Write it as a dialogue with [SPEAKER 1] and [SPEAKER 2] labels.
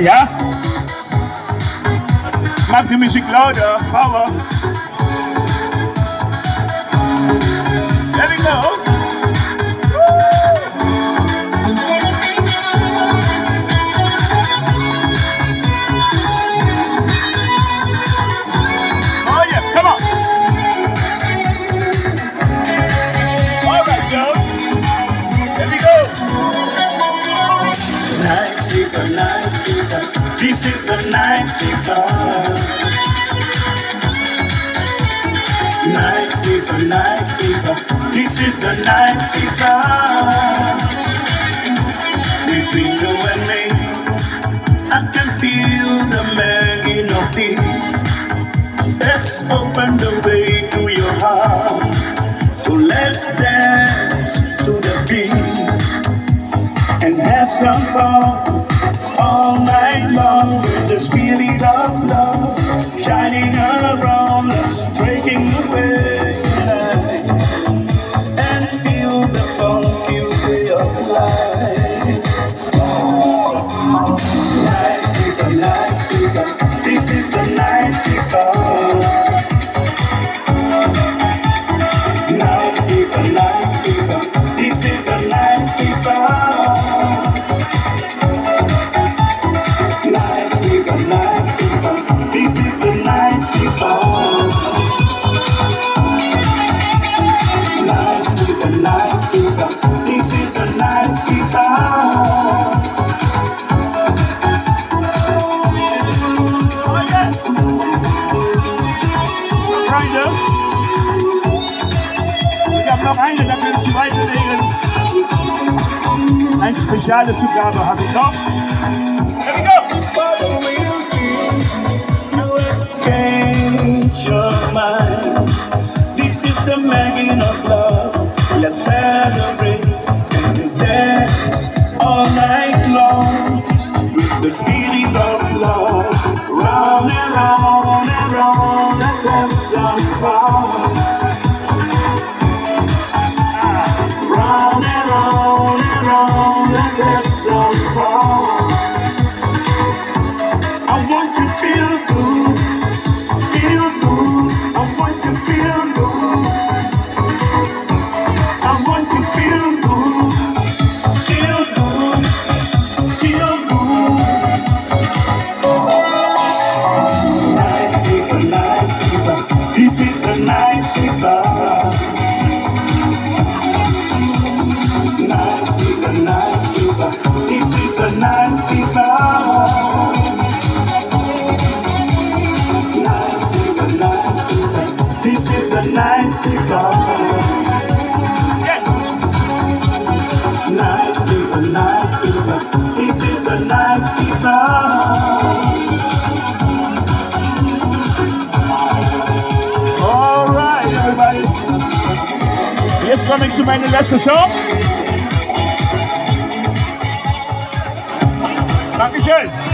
[SPEAKER 1] Ja? Mach die Musik lauter, Power.
[SPEAKER 2] Fever, night. This is the night fever. Night fever, night fever. This is the night fever. Between you and me, I can feel the magging of this. Let's open the way to your heart. So let's dance to the beat and have some fun
[SPEAKER 1] Ich habe noch eine, da können Sie weiterlegen. Ein spezielle Zugabe habe ich noch. Here we go.
[SPEAKER 2] Real things, you have changed your mind. This is the of love. Let's celebrate and dance all night long with the spirit of love. Round and round and round, let's have some This is the night fever.
[SPEAKER 1] Jetzt komme ich zu meiner letzten Song. Dankeschön.